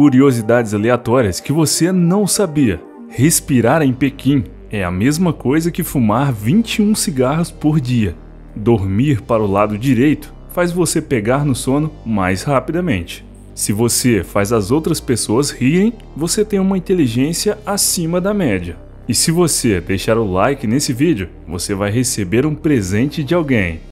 curiosidades aleatórias que você não sabia. Respirar em Pequim é a mesma coisa que fumar 21 cigarros por dia. Dormir para o lado direito faz você pegar no sono mais rapidamente. Se você faz as outras pessoas rirem, você tem uma inteligência acima da média. E se você deixar o like nesse vídeo, você vai receber um presente de alguém.